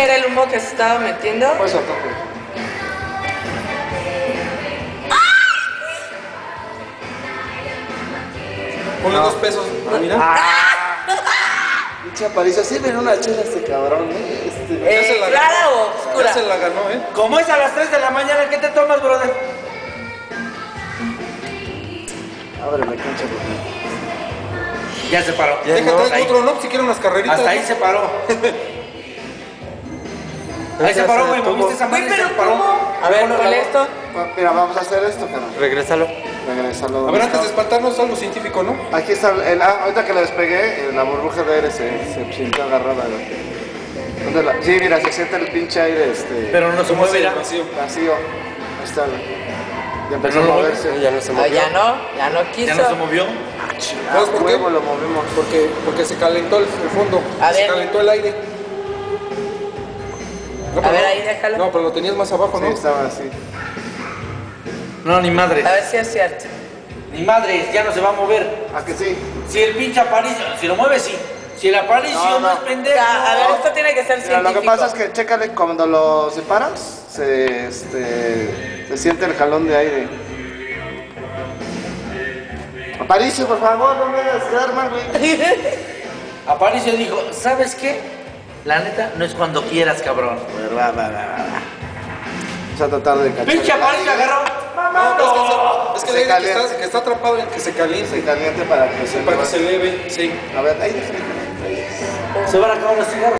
era el humo que se estaba metiendo. Pues a tope. Ponle No. dos pesos. Ah, mira. Pinche Aparicio, sirven una chela este cabrón, ¿eh? Este, Ya se Eh, la ¿Clara ganó. o oscura? Ya se la ganó, ¿eh? Como es a las 3 de la mañana, ¿qué te tomas, brother? Ábreme cancha, por favor. Ya se paró. Traer ahí. otro, ¿no? Si quieren unas carreritas. Hasta ahí se paró. Ahí se paró, güey. Moviste esa Güey, y pero. ¿cómo? A ver, con esto. Mira, vamos a hacer esto, carnal. Regrésalo. Regresarlo. A ver, antes de espantarnos, algo científico, ¿no? Aquí está, el, ah, ahorita que lo despegué, la burbuja de aire se, se sintió agarrada, güey. ¿Dónde la- Sí, mira, se siente el pinche aire, este, Pero no se ¿Cómo mueve. ya. vacío? vacío. Ahí está. Ya empezó no a moverse. Ya no se Ah, movió. ya no, ya no quiso. Ya no se movió. ¿Sabes por qué? lo movimos. Porque, porque se calentó el, el fondo. A se ver. calentó el aire. No, A pero ver, no- ahí, déjalo. No, pero lo tenías más abajo, Sí, ¿no? estaba así. No, ni madre. A ver si es cierto. Ni madre, ya no se va a mover. ¿A que sí? Si el pinche Aparicio, si lo mueve, sí. Si el Aparicio No, no, no. es pendejo. A ver, esto tiene que ser Mira, científico. lo que pasa es que, chécale, cuando lo separas, se, este, se siente el jalón de aire. Aparicio, por favor, no me hagas quedar mal, güey. Aparicio dijo, ¿sabes qué? La neta, no es cuando quieras, cabrón. Va, va, va, va, va. Vamos a tratar de cachar. Pinche aire. agarró. No, pero es que, se- es que que está, que está atrapado en que se caliente. Se caliente para que se Para que se eleve, sí. A ver, ahí déjame. Se van a acabar los cigarros.